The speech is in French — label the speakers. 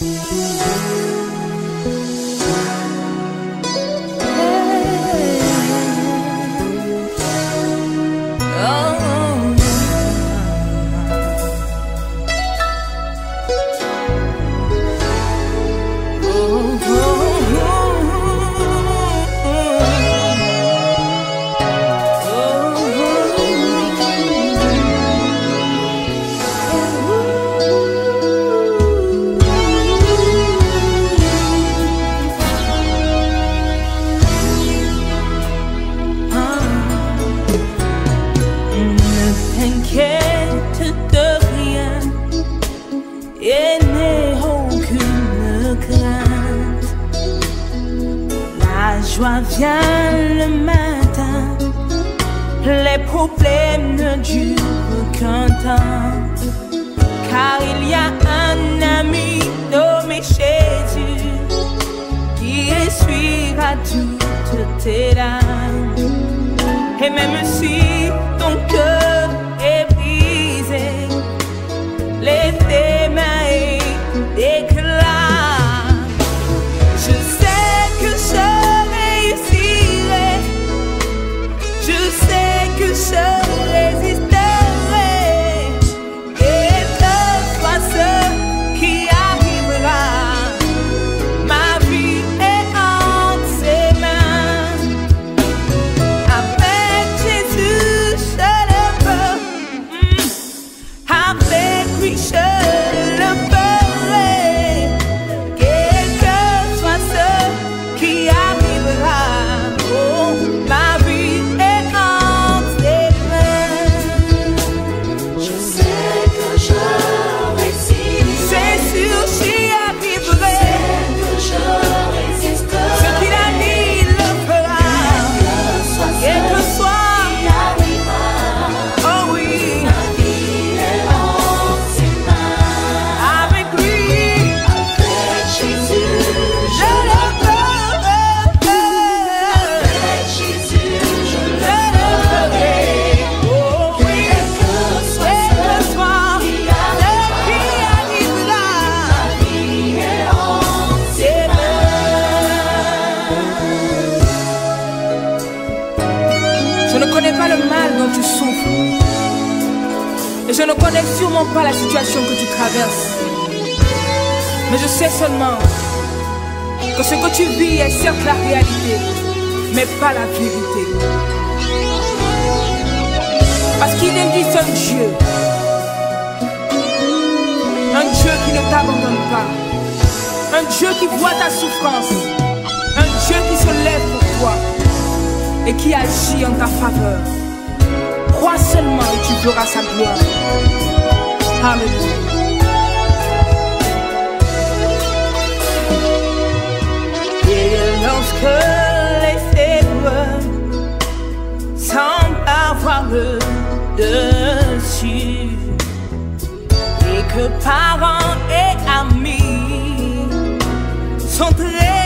Speaker 1: Música et n'aie aucune crainte. La joie vient le matin, les problèmes ne durent qu'un temps, car il y a un ami nommé Jésus qui essuiera toutes tes larmes. Et même si ton cœur mal dont tu souffres. Et je ne connais sûrement pas la situation que tu traverses. Mais je sais seulement que ce que tu vis est certes la réalité, mais pas la vérité. Parce qu'il existe un Dieu. Un Dieu qui ne t'abandonne pas. Un Dieu qui voit ta souffrance. Un Dieu qui se lève pour toi et qui agit en ta faveur crois seulement et tu verras sa gloire. Alléluia. Et lorsque les faibles semblent avoir le dessus et que parents et amis sont très